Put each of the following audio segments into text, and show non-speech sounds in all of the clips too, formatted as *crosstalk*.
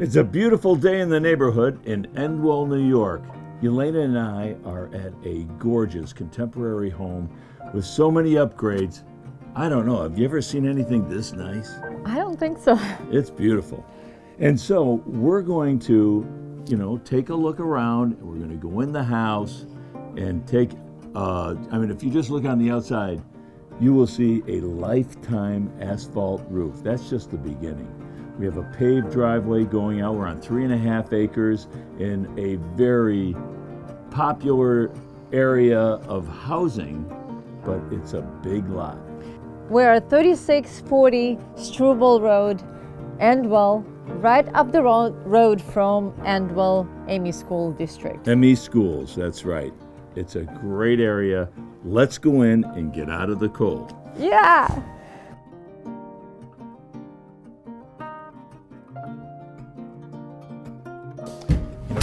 It's a beautiful day in the neighborhood in Endwell, New York. Elena and I are at a gorgeous contemporary home with so many upgrades. I don't know, have you ever seen anything this nice? I don't think so. It's beautiful. And so we're going to, you know, take a look around. We're going to go in the house and take, uh, I mean, if you just look on the outside, you will see a lifetime asphalt roof. That's just the beginning. We have a paved driveway going out. We're on three and a half acres in a very popular area of housing, but it's a big lot. We're at 3640 Struble Road, Endwell, right up the ro- road from Endwell Amy School District. ME Schools, that's right. It's a great area. Let's go in and get out of the cold. Yeah!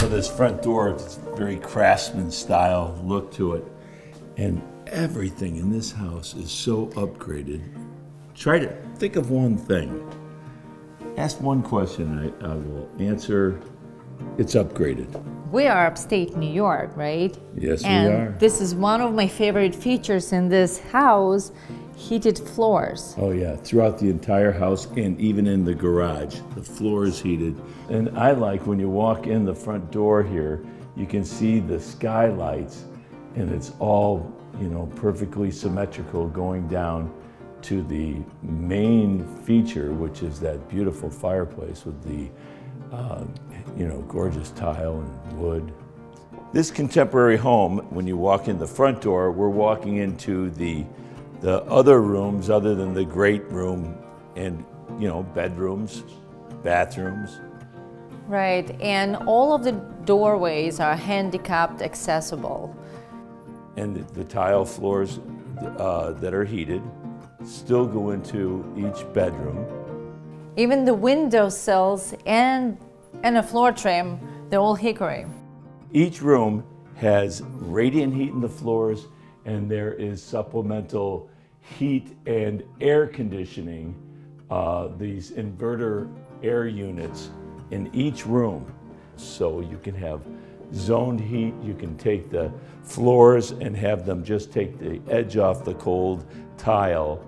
This front door, it's very craftsman style look to it. And everything in this house is so upgraded. Try to think of one thing. Ask one question, I, I will answer. It's upgraded. We are upstate New York, right? Yes, we and are. this is one of my favorite features in this house heated floors. Oh, yeah, throughout the entire house and even in the garage. The floor is heated. And I like when you walk in the front door here, you can see the skylights, and it's all, you know, perfectly symmetrical going down to the main feature, which is that beautiful fireplace with the, uh, you know, gorgeous tile and wood. This contemporary home, when you walk in the front door, we're walking into the the other rooms other than the great room and you know bedrooms, bathrooms. Right, and all of the doorways are handicapped accessible. And the, the tile floors uh, that are heated still go into each bedroom. Even the window sills and and a floor trim, they're all hickory. Each room has radiant heat in the floors, and there is supplemental heat and air conditioning, uh, these inverter air units in each room. So you can have zoned heat, you can take the floors and have them just take the edge off the cold tile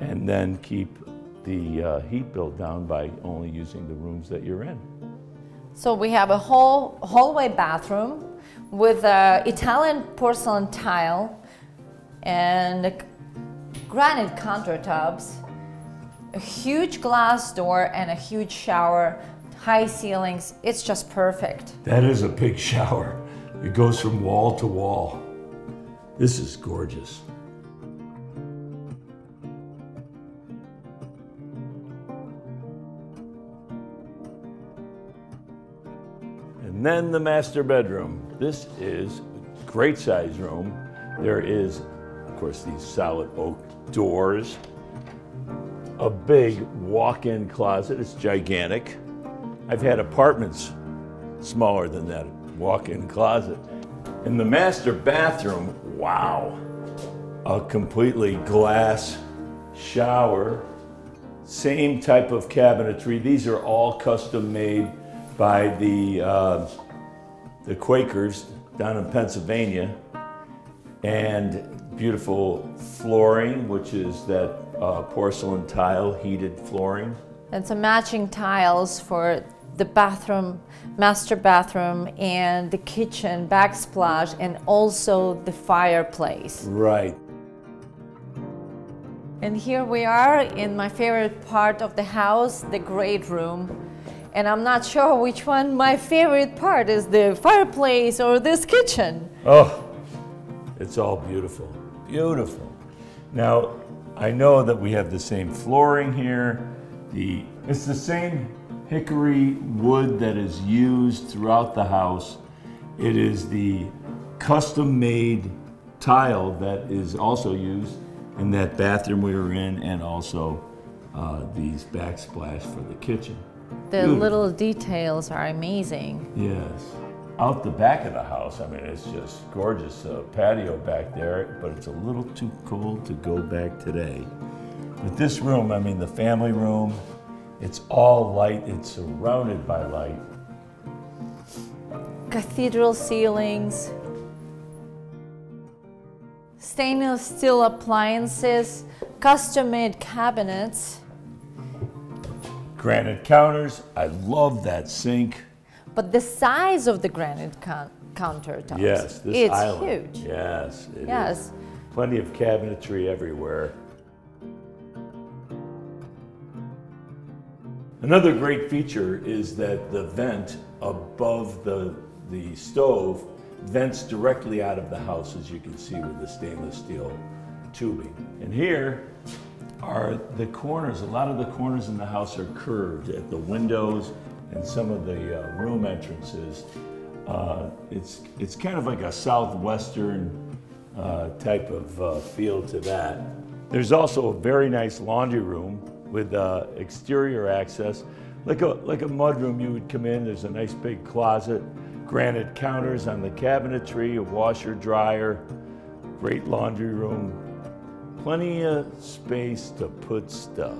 and then keep the uh, heat bill down by only using the rooms that you're in. So we have a whole hallway bathroom with uh, Italian porcelain tile and granite countertops, a huge glass door and a huge shower, high ceilings. It's just perfect. That is a big *laughs* shower. It goes from wall to wall. This is gorgeous. And then the master bedroom. This is a great size room. There is, course, these solid oak doors, a big walk-in closet. It's gigantic. I've had apartments smaller than that walk-in closet. In the master bathroom, wow, a completely glass shower, same type of cabinetry. These are all custom made by the uh, the Quakers down in Pennsylvania, and beautiful flooring, which is that uh, porcelain tile heated flooring. And some matching tiles for the bathroom, master bathroom, and the kitchen backsplash, and also the fireplace. Right. And here we are in my favorite part of the house, the great room. And I'm not sure which one my favorite part is the fireplace or this kitchen. Oh, it's all beautiful. Beautiful. Now, I know that we have the same flooring here. The it's the same hickory wood that is used throughout the house. It is the custom-made tile that is also used in that bathroom we were in, and also uh, these backsplash for the kitchen. The Beautiful. little details are amazing. Yes. Out the back of the house, I mean, it's just gorgeous uh, patio back there, but it's a little too cold to go back today. But this room, I mean, the family room, It's all light, it's surrounded by light. Cathedral ceilings, stainless steel appliances, custom made cabinets. Granite counters. I love that sink. But the size of the granite count- countertops, Yes, this it's island. huge. Yes, it is. Yes. Plenty of cabinetry everywhere. Another great feature is that the vent above the, the stove vents directly out of the house, as you can see with the stainless steel tubing. And here are the corners. A lot of the corners in the house are curved at the windows and some of the uh, room entrances. Uh, it's, it's kind of like a southwestern uh, type of uh, feel to that. There's also a very nice laundry room with uh, exterior access. Like a, like a mudroom, you would come in, there's a nice big closet, granite counters on the cabinetry, a washer, dryer, great laundry room, plenty of space to put stuff.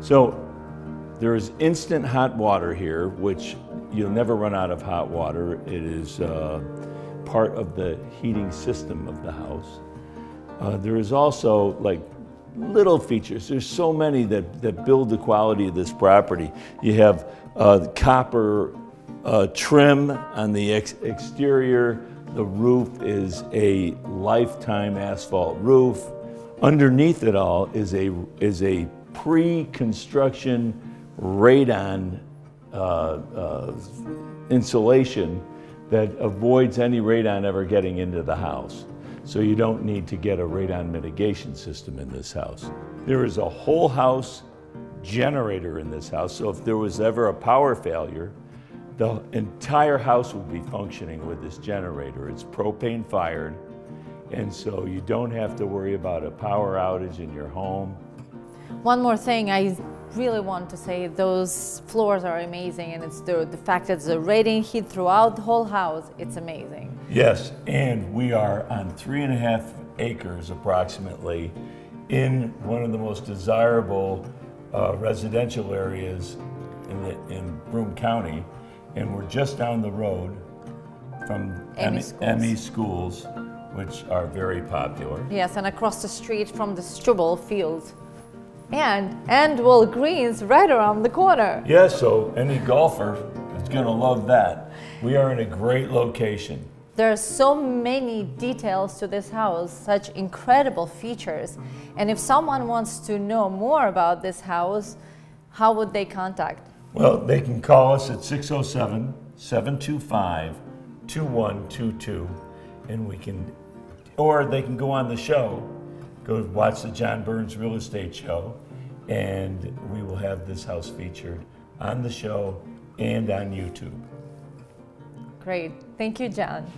So there is instant hot water here, which you'll never run out of hot water. It is uh, part of the heating system of the house. Uh, there is also like little features. There's so many that, that build the quality of this property. You have uh, copper uh, trim on the ex- exterior. The roof is a lifetime asphalt roof. Underneath it all is a is a pre-construction radon uh, uh, insulation that avoids any radon ever getting into the house. So you don't need to get a radon mitigation system in this house. There is a whole house generator in this house, so if there was ever a power failure, the entire house would be functioning with this generator. It's propane fired, and so you don't have to worry about a power outage in your home. One more thing I really want to say those floors are amazing, and it's the, the fact that the radiant heat throughout the whole house, it's amazing. Yes, and we are on three and a half acres approximately in one of the most desirable uh, residential areas in, the, in Broome County, and we're just down the road from ME ME Schools. Schools, which are very popular. Yes, and across the street from the Struble Field. And Endwell Greens right around the corner. Yeah, so any golfer is going to love that. We are in a great location. There are so many details to this house, such incredible features. And if someone wants to know more about this house, how would they contact? Well, they can call us at 607 725 2122 and we can, or they can go on the show, go watch the John Burns Real Estate Show, and we will have this house featured on the show and on YouTube. Great. Thank you, John.